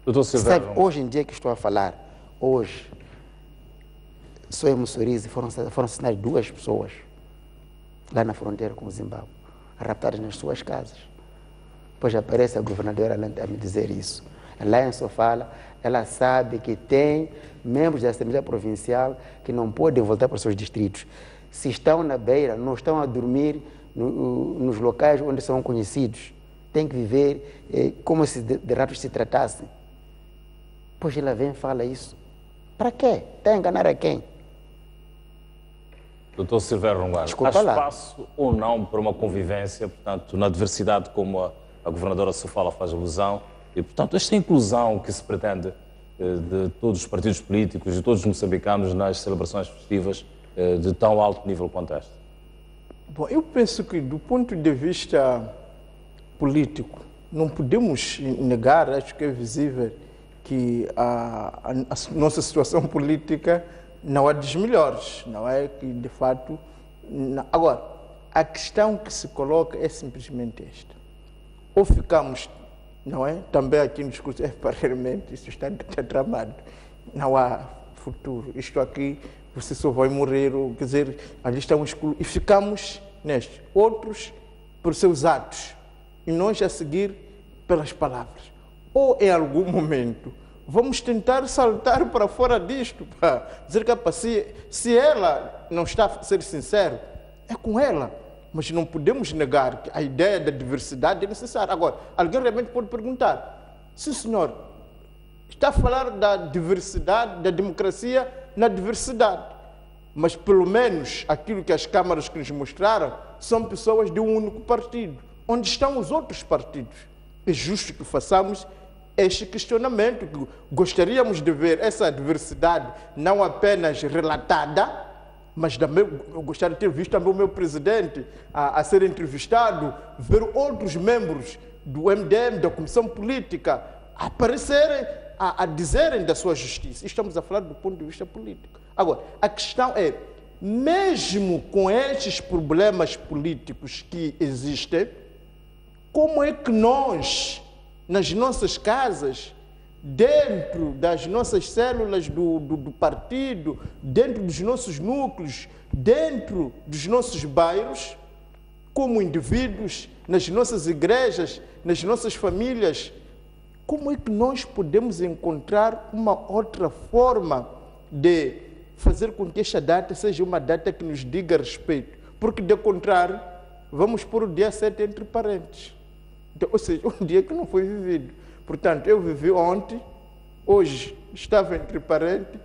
Doutor Sabe, hoje em dia que estou a falar, hoje, sou em Mussurize, foram, foram assassinadas duas pessoas lá na fronteira com o Zimbábue, raptadas nas suas casas. Depois aparece a governadora a me dizer isso. Lá em Sofala, ela sabe que tem membros da Assembleia Provincial que não podem voltar para os seus distritos. Se estão na beira, não estão a dormir no, nos locais onde são conhecidos. Tem que viver eh, como se de, de ratos se tratassem. Pois ela vem e fala isso. Para quê? Está a enganar a quem? Doutor Silvério Ronguaro, há espaço ou não para uma convivência, portanto, na diversidade como a, a governadora Sofala faz alusão, e, portanto, esta inclusão que se pretende eh, de todos os partidos políticos, de todos os moçambicanos nas celebrações festivas eh, de tão alto nível quanto esta? Bom, eu penso que, do ponto de vista político, não podemos negar, acho que é visível, que a, a, a nossa situação política não é dos melhores, não é que, de fato. Não. Agora, a questão que se coloca é simplesmente esta. Ou ficamos não é? Também aqui no discurso, é, aparentemente, isso está, tramado. Não há futuro. Isto aqui, você só vai morrer, ou, quer dizer, ali estamos excluídos. E ficamos neste. Outros por seus atos. E nós a seguir pelas palavras. Ou em algum momento vamos tentar saltar para fora disto, para dizer que se, se ela não está a ser sincero, é com ela. Mas não podemos negar que a ideia da diversidade é necessária. Agora, alguém realmente pode perguntar: sim, senhor, está a falar da diversidade, da democracia na diversidade. Mas pelo menos aquilo que as câmaras que nos mostraram são pessoas de um único partido. Onde estão os outros partidos? É justo que façamos este questionamento, que gostaríamos de ver essa diversidade não apenas relatada, mas também eu gostaria de ter visto também o meu presidente a, a ser entrevistado, ver outros membros do MDM, da Comissão Política, aparecerem a, a dizerem da sua justiça. Estamos a falar do ponto de vista político. Agora, a questão é, mesmo com estes problemas políticos que existem, como é que nós, nas nossas casas, dentro das nossas células do, do, do, partido, dentro dos nossos núcleos, dentro dos nossos bairros, como indivíduos, nas nossas igrejas, nas nossas famílias, como é que nós podemos encontrar uma outra forma de fazer com que esta data seja uma data que nos diga respeito? Porque, de contrário, vamos pôr o dia 7 entre parênteses. Então, ou seja, um dia que não foi vivido. Portanto, eu vivi ontem, hoje estava entre parentes,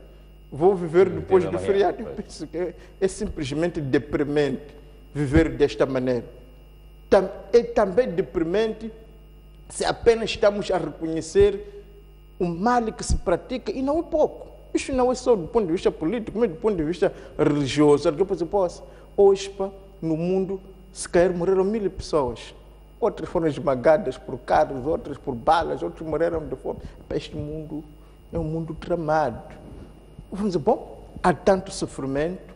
vou viver depois do feriado. Eu penso que é simplesmente deprimente viver desta maneira. É também deprimente se apenas estamos a reconhecer o mal que se pratica, e não é pouco. Isto não é só do ponto de vista político, mas do ponto de vista religioso. Eu penso, hoje, no mundo, se cair, morreram mil pessoas outras foram esmagadas por carros, outras por balas, outros morreram de fome. Este mundo é um mundo tramado. Vamos dizer, bom, há tanto sofrimento,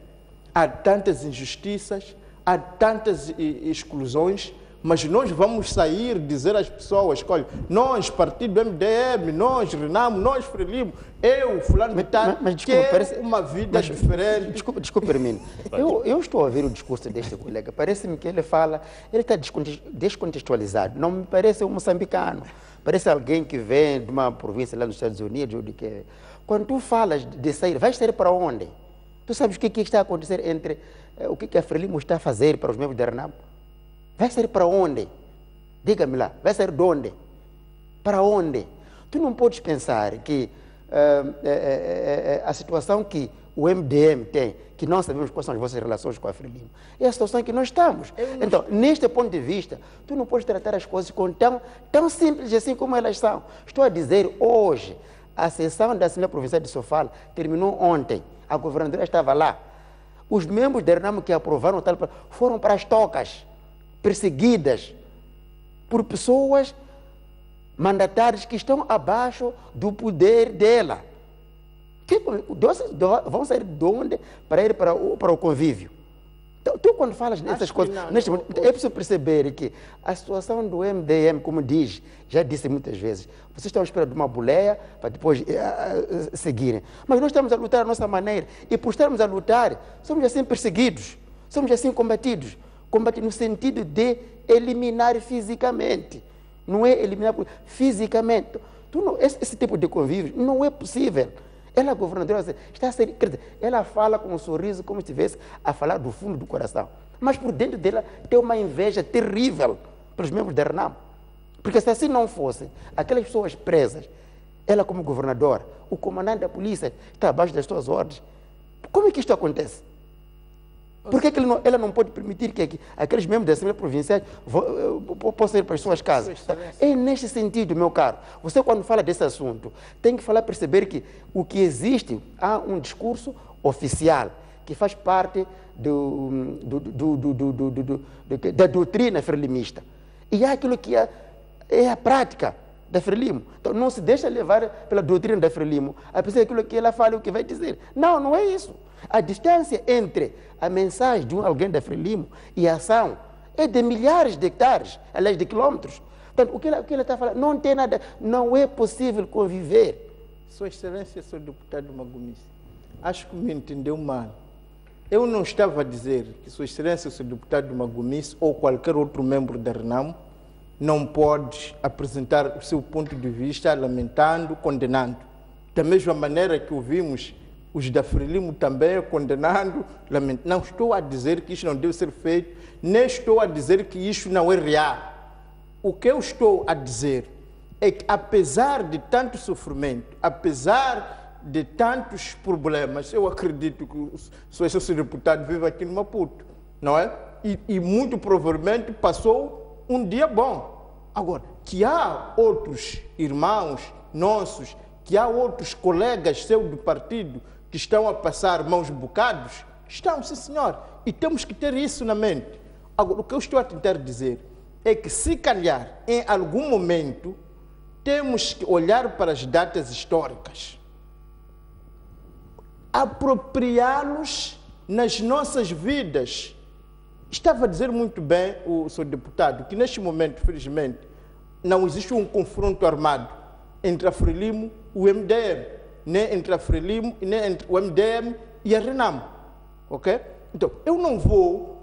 há tantas injustiças, há tantas exclusões, mas nós vamos sair dizer às pessoas, olha, nós, partido MDM, nós, Renamo, nós, Frelimo, eu, fulano tal, mas, mas desculpa, parece, uma vida mas, diferente. Desculpa, desculpa, Hermínio. eu, eu estou a ouvir o discurso deste colega. Parece-me que ele fala, ele está descontextualizado. Não me parece um moçambicano. Parece alguém que vem de uma província lá nos Estados Unidos. Ou de que... Quando tu falas de sair, vais sair para onde? Tu sabes o que, que está a acontecer entre eh, o que, que a Frelimo está a fazer para os membros da Renamo? Vai sair para onde? Diga-me lá, vai sair de onde? Para onde? Tu não podes pensar que uh, é, é, a situação que o MDM tem, que não sabemos quais são as vossas relações com a Frelimo, é a situação que nós estamos. Não... Então, neste ponto de vista, tu não podes tratar as coisas com tão, tão simples assim como elas são. Estou a dizer hoje, a sessão da Assembleia Provincial de Sofala terminou ontem. A governadora estava lá. Os membros da RNAM que aprovaram tal foram para as tocas perseguidas por pessoas mandatários que estão abaixo do poder dela. Que, vão sair de onde para ir para o, para o convívio? Então, tu, quando falas nessas coisas, não, neste, não, é preciso perceber que a situação do MDM, como diz, já disse muitas vezes, vocês estão à espera de uma boleia para depois uh, uh, seguirem. Mas nós estamos a lutar da nossa maneira. E por estarmos a lutar, somos assim perseguidos, somos assim combatidos. Combatidos no sentido de eliminar fisicamente. Não é eliminar fisicamente. Não, esse, esse tipo de convívio não é possível. Ela, governadora, está a ser. Ela fala com um sorriso como se estivesse a falar do fundo do coração. Mas por dentro dela tem uma inveja terrível pelos membros da RENAM. Porque se assim não fosse, aquelas pessoas presas, ela como governadora, o comandante da polícia está abaixo das suas ordens. Como é que isto acontece? Por que, é que não, ela não pode permitir que aqueles membros da Assembleia Provincial eh, possam ir para as suas casas? É neste sentido, meu caro. Você, quando fala desse assunto, tem que falar, perceber que o que existe, há um discurso oficial que faz parte do, do, do, da doutrina frelimista. E há aquilo que é, é a prática da Frelimo. Então, não se deixa levar pela doutrina da Frelimo, a pessoa aquilo que ela fala e o que vai dizer. Não, não é isso. A distância entre a mensagem de um alguém da Frelimo e a ação é de milhares de hectares, aliás, de quilômetros. Portanto, o que ela, o que ela está falando não tem nada, não é possível conviver. Sua Excelência, Sr. Deputado Magumis, acho que me entendeu mal. Eu não estava a dizer que Sua Excelência, Sr. Deputado Magumis ou qualquer outro membro da RENAM não pode apresentar o seu ponto de vista lamentando, condenando. Da mesma maneira que ouvimos os da Frelimo também condenando, lamentando. Não estou a dizer que isso não deve ser feito, nem estou a dizer que isso não é real. O que eu estou a dizer é que, apesar de tanto sofrimento, apesar de tantos problemas, eu acredito que o seu deputado vive aqui no Maputo, não é? E, e muito provavelmente passou um dia bom. Agora, que há outros irmãos nossos, que há outros colegas seus do partido que estão a passar maus bocados? Estão, sim, senhor. E temos que ter isso na mente. Agora, o que eu estou a tentar dizer é que, se calhar, em algum momento, temos que olhar para as datas históricas, apropriá-los nas nossas vidas. Estava a dizer muito bem o seu deputado que, neste momento, felizmente, não existe um confronto armado entre a Frelimo e o MDM nem entre a Frelimo, nem entre o MDM e a Renam. Ok? Então, eu não vou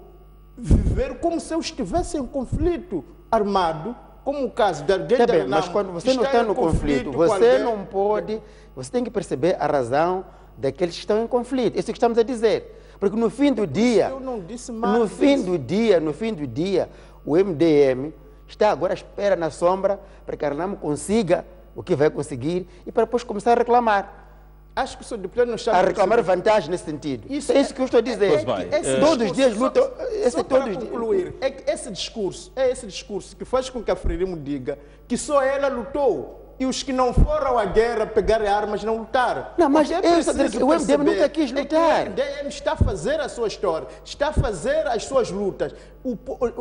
viver como se eu estivesse em conflito armado, como o caso da alguém tá da Renam. Mas quando você não está no conflito, você não pode, você tem que perceber a razão daqueles que estão em conflito. Isso que estamos a dizer. Porque no fim do dia, no fim do dia, no fim do dia, o MDM está agora à espera na sombra para que a Renam consiga o que vai conseguir e para depois começar a reclamar. Acho que o senhor deputado não está a reclamar vantagem nesse sentido. Isso é isso que eu estou a dizer. É, é, é, todos os dias lutam. Esse só todos para concluir, é que esse discurso é esse discurso que faz com que a Frelimo diga que só ela lutou e os que não foram à guerra pegar armas não lutaram. Não, mas é preciso o MDM nunca quis lutar. É o MDM está a fazer a sua história, está a fazer as suas lutas. O,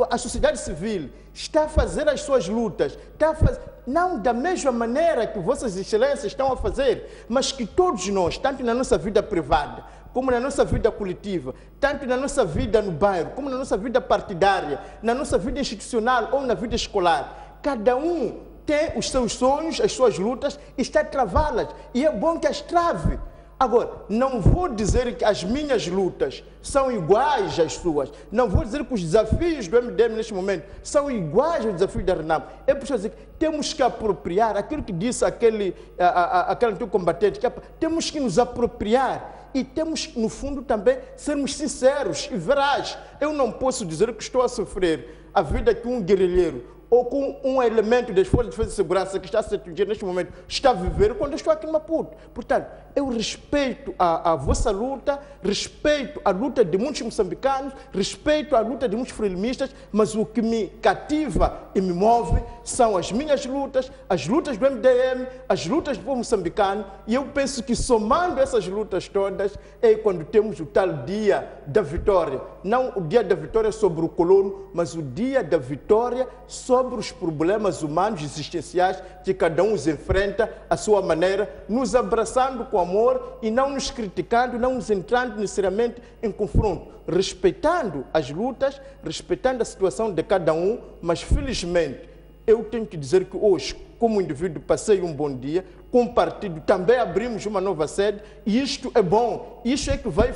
a sociedade civil está a fazer as suas lutas. Está a fazer, não da mesma maneira que Vossas Excelências estão a fazer, mas que todos nós, tanto na nossa vida privada, como na nossa vida coletiva, tanto na nossa vida no bairro, como na nossa vida partidária, na nossa vida institucional ou na vida escolar, cada um tem os seus sonhos, as suas lutas está travá-las. E é bom que as trave. Agora, não vou dizer que as minhas lutas são iguais às suas. Não vou dizer que os desafios do MDM neste momento são iguais aos desafios da Renam. É preciso dizer que temos que apropriar aquilo que disse aquele, a, a, aquele antigo combatente, que é, temos que nos apropriar e temos, no fundo, também sermos sinceros e verazes. Eu não posso dizer que estou a sofrer a vida que um guerrilheiro ou com um elemento das forças de defesa e segurança que está a ser atingido neste momento está a viver quando eu estou aqui no Maputo. Portanto, eu respeito a, a vossa luta, respeito a luta de muitos moçambicanos, respeito a luta de muitos frelimistas, mas o que me cativa e me move são as minhas lutas, as lutas do MDM, as lutas do povo moçambicano, e eu penso que somando essas lutas todas é quando temos o tal dia da vitória. Não o dia da vitória sobre o colono, mas o dia da vitória sobre sobre os problemas humanos existenciais que cada um os enfrenta à sua maneira, nos abraçando com amor e não nos criticando, não nos entrando necessariamente em confronto, respeitando as lutas, respeitando a situação de cada um, mas felizmente eu tenho que dizer que hoje, como indivíduo, passei um bom dia, com partido também abrimos uma nova sede e isto é bom, isto é que vai,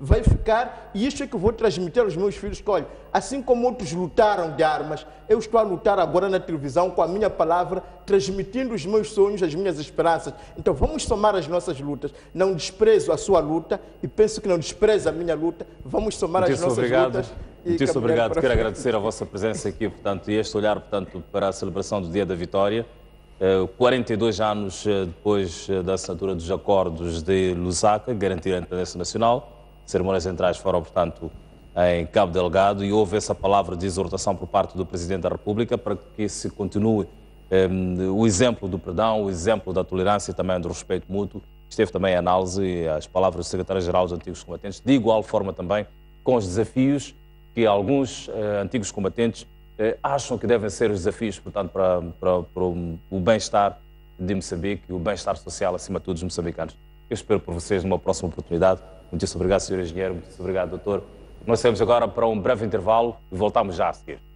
vai ficar e isto é que vou transmitir aos meus filhos que, olha, assim como outros lutaram de armas, eu estou a lutar agora na televisão com a minha palavra, transmitindo os meus sonhos, as minhas esperanças. Então vamos somar as nossas lutas. Não desprezo a sua luta e penso que não despreza a minha luta. Vamos somar Muito as nossas obrigado. lutas. Muito obrigado. Quero agradecer a vossa presença aqui, portanto, e este olhar, portanto, para a celebração do Dia da Vitória. 42 eh, anos eh, depois eh, da assinatura dos acordos de Lusaka, garantir a independência nacional. Cerimônias centrais foram, portanto, em Cabo Delgado e houve essa palavra de exortação por parte do Presidente da República para que se continue um, o exemplo do perdão, o exemplo da tolerância e também do respeito mútuo. Esteve também a análise as palavras do Secretário-Geral dos Antigos Combatentes, de igual forma também com os desafios que alguns uh, antigos combatentes eh, acham que devem ser os desafios, portanto, para, para, para o bem-estar de Moçambique e o bem-estar social, acima de tudo, dos moçambicanos. Eu espero por vocês numa próxima oportunidade. Muito obrigado, Sr. Engenheiro. Muito obrigado, doutor. Nós saímos agora para um breve intervalo e voltamos já a seguir.